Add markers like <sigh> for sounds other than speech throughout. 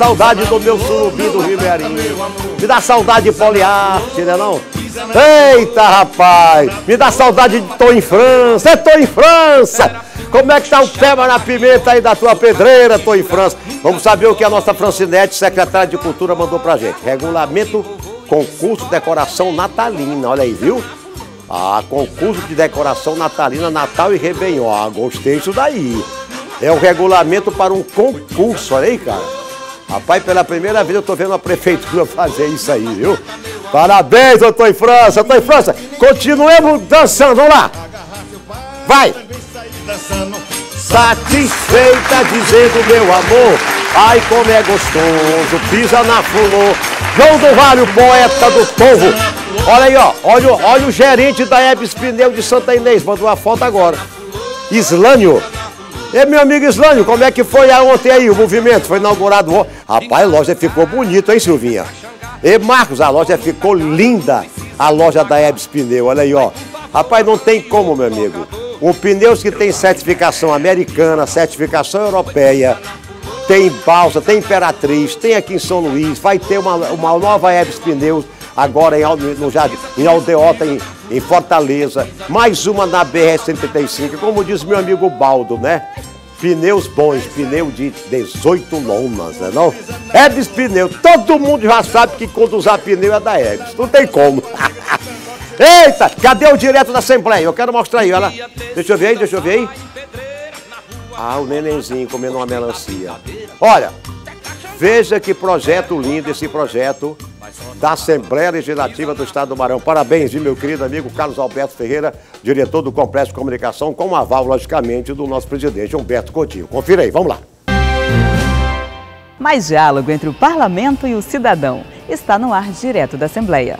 saudade do meu surubim do Ribeirinho. Me dá saudade de Poliarte, né não? Eita, rapaz! Me dá saudade de Tô em França. É Tô em França! Como é que tá o tema na pimenta aí da tua pedreira, Tô em França? Vamos saber o que a nossa Francinete, secretária de Cultura, mandou pra gente. Regulamento concurso de decoração natalina, olha aí, viu? Ah, concurso de decoração natalina, Natal e Réveillon. Ah, gostei disso daí. É o regulamento para um concurso, olha aí, cara. Rapaz, pela primeira vez eu tô vendo a prefeitura <laughs> fazer isso aí, viu? Parabéns, doutor em França, doutor em França. Continuemos dançando, vamos lá. Vai. Satisfeita dizendo meu amor, ai como é gostoso, pisa na flor. João do Vale, o poeta do povo. Olha aí, ó, olha, olha o gerente da Ebs Pneu de Santa Inês, mandou uma foto agora. Islânio. E meu amigo Islânio, como é que foi ontem aí o movimento? Foi inaugurado ontem. Rapaz, a loja ficou bonita, hein, Silvinha? E Marcos, a loja ficou linda. A loja da Ebs Pneu, olha aí, ó. Rapaz, não tem como, meu amigo. O pneus que tem certificação americana, certificação europeia, tem balsa, tem Imperatriz, tem aqui em São Luís, vai ter uma, uma nova Ebs Pneus agora em, no Jardim, em Aldeota, em, em Fortaleza, mais uma na BR-135, como diz meu amigo Baldo, né? Pneus bons, pneu de 18 lonas, né não? Ebs Pneu, todo mundo já sabe que quando usar pneu é da Ebs, não tem como. <laughs> Eita, cadê o direto da Assembleia? Eu quero mostrar aí, olha. Deixa eu ver aí, deixa eu ver aí. Ah, o nenenzinho comendo uma melancia. Olha, veja que projeto lindo esse projeto da Assembleia Legislativa do Estado do Maranhão. Parabéns, meu querido amigo Carlos Alberto Ferreira, diretor do Complexo de Comunicação, com o aval, logicamente, do nosso presidente Humberto Coutinho. Confira aí, vamos lá. Mais diálogo entre o parlamento e o cidadão está no ar direto da Assembleia.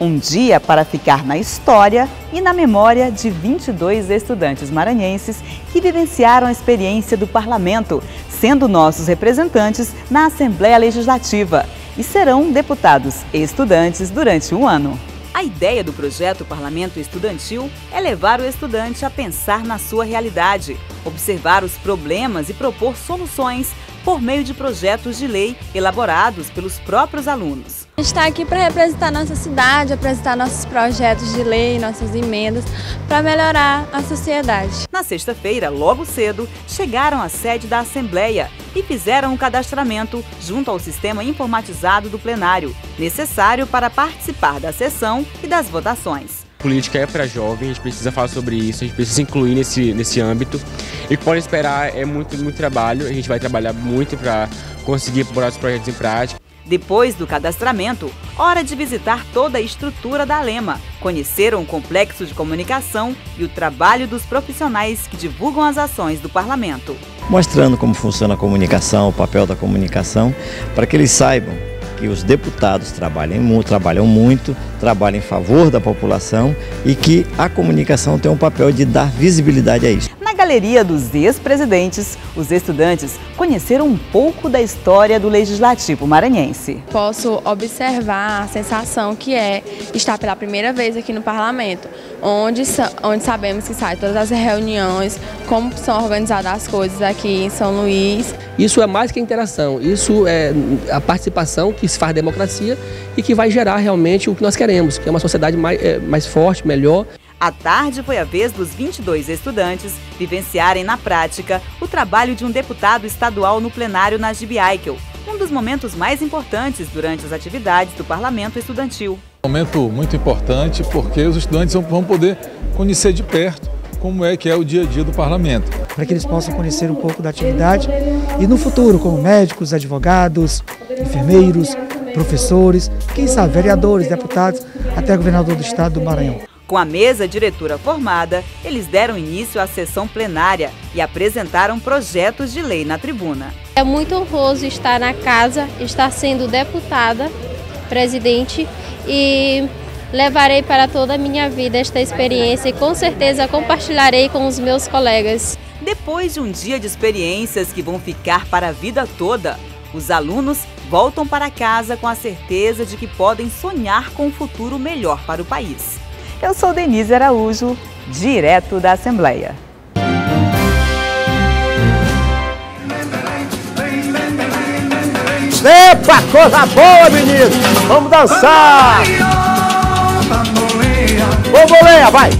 Um dia para ficar na história e na memória de 22 estudantes maranhenses que vivenciaram a experiência do parlamento, sendo nossos representantes na Assembleia Legislativa e serão deputados estudantes durante um ano. A ideia do projeto Parlamento Estudantil é levar o estudante a pensar na sua realidade, observar os problemas e propor soluções por meio de projetos de lei elaborados pelos próprios alunos. A gente está aqui para representar nossa cidade, apresentar nossos projetos de lei, nossas emendas, para melhorar a sociedade. Na sexta-feira, logo cedo, chegaram à sede da Assembleia e fizeram o um cadastramento junto ao sistema informatizado do plenário, necessário para participar da sessão e das votações. Política é para jovem, a gente precisa falar sobre isso, a gente precisa se incluir nesse, nesse âmbito. E o que pode esperar é muito, muito trabalho, a gente vai trabalhar muito para conseguir pôr os projetos em prática. Depois do cadastramento, hora de visitar toda a estrutura da Lema, conheceram o complexo de comunicação e o trabalho dos profissionais que divulgam as ações do parlamento. Mostrando como funciona a comunicação, o papel da comunicação, para que eles saibam que os deputados trabalham, trabalham muito, trabalham em favor da população e que a comunicação tem um papel de dar visibilidade a isso. Na galeria dos ex-presidentes, os estudantes conheceram um pouco da história do Legislativo maranhense. Posso observar a sensação que é estar pela primeira vez aqui no Parlamento, onde, onde sabemos que saem todas as reuniões, como são organizadas as coisas aqui em São Luís. Isso é mais que interação, isso é a participação que se faz democracia e que vai gerar realmente o que nós queremos, que é uma sociedade mais, é, mais forte, melhor. À tarde foi a vez dos 22 estudantes vivenciarem na prática o trabalho de um deputado estadual no plenário na Eichel, um dos momentos mais importantes durante as atividades do parlamento estudantil. Um momento muito importante porque os estudantes vão poder conhecer de perto como é que é o dia a dia do parlamento. Para que eles possam conhecer um pouco da atividade e no futuro, como médicos, advogados, enfermeiros, professores, quem sabe vereadores, deputados, até governador do estado do Maranhão. Com a mesa diretora formada, eles deram início à sessão plenária e apresentaram projetos de lei na tribuna. É muito honroso estar na casa, estar sendo deputada, presidente e levarei para toda a minha vida esta experiência e com certeza compartilharei com os meus colegas. Depois de um dia de experiências que vão ficar para a vida toda, os alunos voltam para casa com a certeza de que podem sonhar com um futuro melhor para o país. Eu sou Denise Araújo, direto da Assembleia. Epa, coisa boa, menino! Vamos dançar! Bamboleia, vai!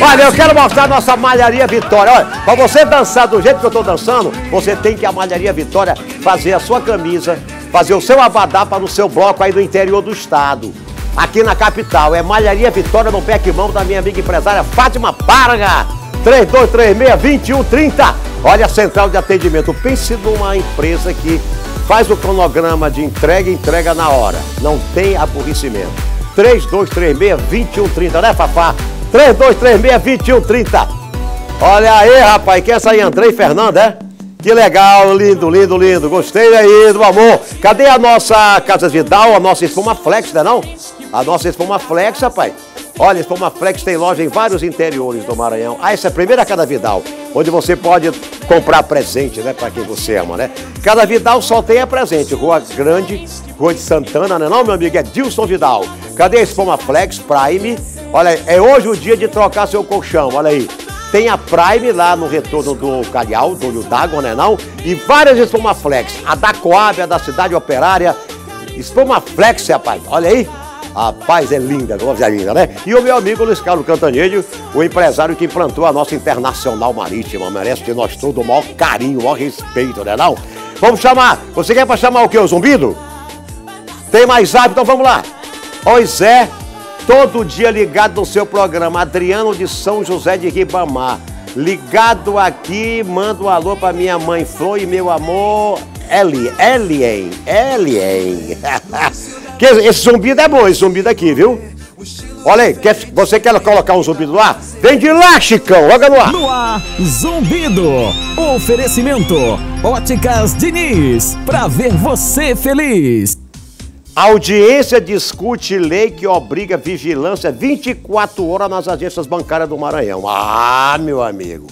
Olha, eu quero mostrar nossa malharia Vitória. Olha, pra você dançar do jeito que eu tô dançando, você tem que a malharia Vitória fazer a sua camisa, fazer o seu abadá para o seu bloco aí do interior do estado. Aqui na capital, é Malharia Vitória no pé que mão da minha amiga empresária Fátima Parga. 3236-2130. Olha a central de atendimento. Pense numa empresa que faz o cronograma de entrega e entrega na hora. Não tem aborrecimento. 3236-2130, né, Fafá? 3236-2130. Olha aí, rapaz, quer sair Andrei Fernando, é? Que legal, lindo, lindo, lindo. Gostei aí do amor. Cadê a nossa Casa Vidal, a nossa Espuma Flex, né não? A nossa Espuma Flex, rapaz. Olha, Espuma Flex tem loja em vários interiores do Maranhão. Ah, essa é a primeira Cada Vidal, onde você pode comprar presente, né, para quem você ama, né? Cada Vidal só tem é presente. Rua Grande, Rua de Santana, né não, meu amigo? É Dilson Vidal. Cadê a Espuma Flex Prime? Olha, é hoje o dia de trocar seu colchão, olha aí. Tem a Prime lá no retorno do Calhau, do Olho d'Água, né não? E várias Espuma Flex. A da Coab, a da Cidade Operária. Espuma Flex, rapaz. Olha aí. Rapaz, é linda, é linda, né? E o meu amigo Luiz Carlos Cantanhede, o empresário que implantou a nossa Internacional Marítima, merece de nós todo o maior carinho, o maior respeito, né não? Vamos chamar, você quer para chamar o quê, o zumbido? Tem mais hábito, então vamos lá. Pois é, todo dia ligado no seu programa, Adriano de São José de Ribamar. Ligado aqui, mando um alô para minha mãe Flor e meu amor Eli, Elien, Elien. <laughs> Que esse zumbido é bom, esse zumbido aqui, viu? Olha aí, quer, você quer colocar um zumbido no ar? Vem de lá, Chicão, logo no ar. No ar, zumbido. Oferecimento, Óticas Diniz, pra ver você feliz. A audiência discute lei que obriga vigilância 24 horas nas agências bancárias do Maranhão. Ah, meu amigo,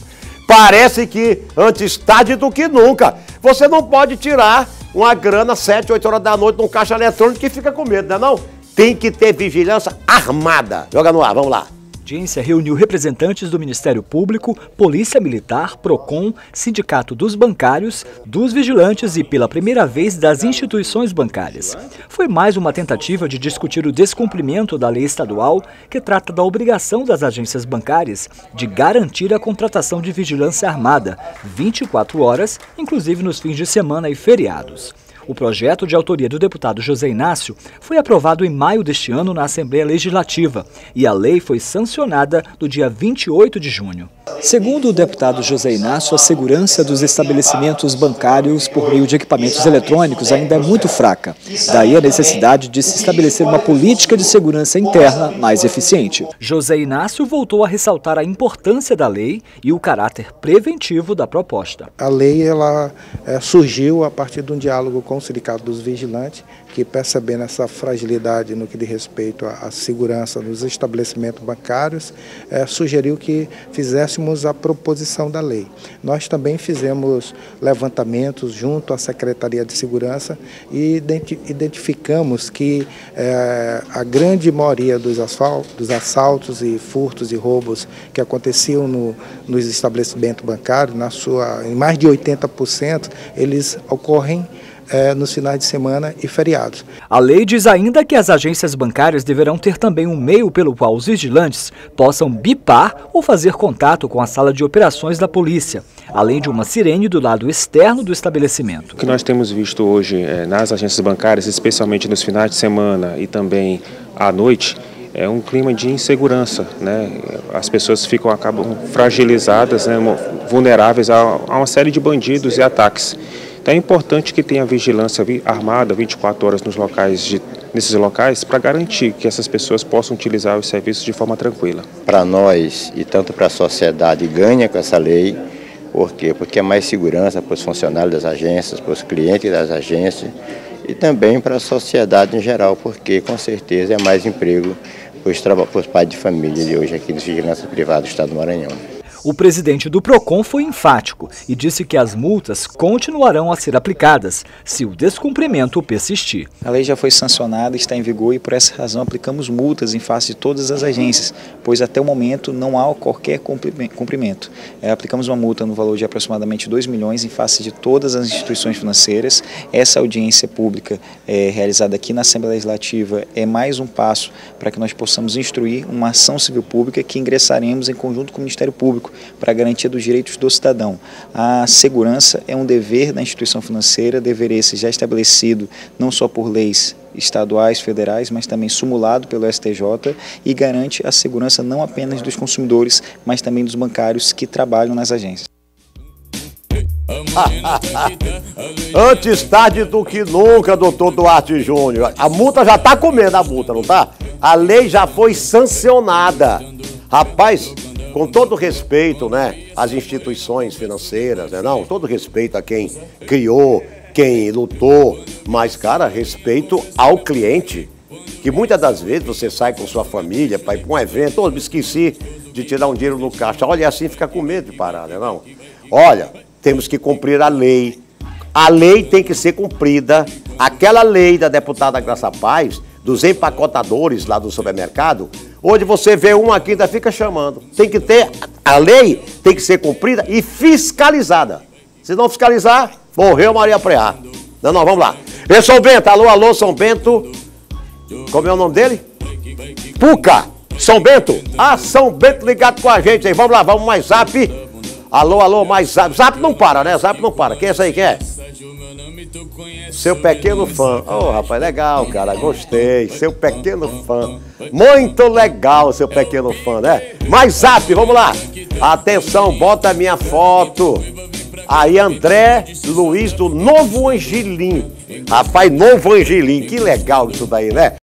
parece que antes tarde do que nunca. Você não pode tirar uma grana 7, 8 horas da noite num caixa eletrônico que fica com medo, não é não? Tem que ter vigilância armada. Joga no ar, vamos lá. Audiência reuniu representantes do Ministério Público, Polícia Militar, PROCON, Sindicato dos Bancários, dos Vigilantes e, pela primeira vez, das instituições bancárias. Foi mais uma tentativa de discutir o descumprimento da lei estadual que trata da obrigação das agências bancárias de garantir a contratação de vigilância armada 24 horas, inclusive nos fins de semana e feriados. O projeto, de autoria do deputado José Inácio, foi aprovado em maio deste ano na Assembleia Legislativa e a lei foi sancionada no dia 28 de junho. Segundo o deputado José Inácio, a segurança dos estabelecimentos bancários por meio de equipamentos eletrônicos ainda é muito fraca. Daí a necessidade de se estabelecer uma política de segurança interna mais eficiente. José Inácio voltou a ressaltar a importância da lei e o caráter preventivo da proposta. A lei ela é, surgiu a partir de um diálogo com o Sindicato dos Vigilantes, que percebendo essa fragilidade no que diz respeito à, segurança nos estabelecimentos bancários, é, sugeriu que fizéssemos a proposição da lei. Nós também fizemos levantamentos junto à Secretaria de Segurança e identificamos que é, a grande maioria dos, dos, assaltos e furtos e roubos que aconteciam no, nos estabelecimentos bancários, na sua, em mais de 80%, eles ocorrem é, nos finais de semana e feriados. A lei diz ainda que as agências bancárias deverão ter também um meio pelo qual os vigilantes possam bipar ou fazer contato com a sala de operações da polícia, além de uma sirene do lado externo do estabelecimento. O que nós temos visto hoje é, nas agências bancárias, especialmente nos finais de semana e também à noite, é um clima de insegurança, né? As pessoas ficam acabam fragilizadas, né? vulneráveis a, a uma série de bandidos e ataques. Então é importante que tenha vigilância armada 24 horas nos locais de, nesses locais para garantir que essas pessoas possam utilizar os serviços de forma tranquila. Para nós e tanto para a sociedade ganha com essa lei, por quê? Porque é mais segurança para os funcionários das agências, para os clientes das agências e também para a sociedade em geral, porque com certeza é mais emprego para os, para os pais de família de hoje aqui dos vigilantes privados do Estado do Maranhão. O presidente do PROCON foi enfático e disse que as multas continuarão a ser aplicadas se o descumprimento persistir. A lei já foi sancionada, está em vigor e por essa razão aplicamos multas em face de todas as agências, pois até o momento não há qualquer cumprimento. É, aplicamos uma multa no valor de aproximadamente 2 milhões em face de todas as instituições financeiras. Essa audiência pública é, realizada aqui na Assembleia Legislativa é mais um passo para que nós possamos instruir uma ação civil pública que ingressaremos em conjunto com o Ministério Público para a garantia dos direitos do cidadão. A segurança é um dever da instituição financeira, deveria ser já estabelecido não só por leis estaduais, federais, mas também sumulado pelo STJ e garante a segurança não apenas dos consumidores, mas também dos bancários que trabalham nas agências. <laughs> Antes tarde do que nunca, doutor Duarte Júnior. A multa já tá comendo a multa, não tá? A lei já foi sancionada. Rapaz, com todo respeito, né, às instituições financeiras, né, não, todo respeito a quem criou, quem lutou, mas, cara, respeito ao cliente. Que muitas das vezes você sai com sua família para ir para um evento, oh, me esqueci de tirar um dinheiro no caixa. Olha, assim fica com medo de parar, né, não? Olha, temos que cumprir a lei. A lei tem que ser cumprida. Aquela lei da deputada Graça Paz, dos empacotadores lá do supermercado, onde você vê um aqui ainda fica chamando. Tem que ter, a lei tem que ser cumprida e fiscalizada. Se não fiscalizar, morreu Maria Preá. Não, não, vamos lá. E São Bento, alô, alô, São Bento. Como é o nome dele? Puca. São Bento. Ah, São Bento ligado com a gente aí. Vamos lá, vamos mais zap. Alô, alô, mais zap. Zap não para, né? Zap não para. Quem é esse aí? Quem é? Seu pequeno fã. Oh, rapaz, legal, cara. Gostei. Seu pequeno fã. Muito legal, seu pequeno fã, né? Mais zap, vamos lá. Atenção, bota a minha foto. Aí, André Luiz do Novo Angelim. Rapaz, Novo Angelim. Que legal isso daí, né?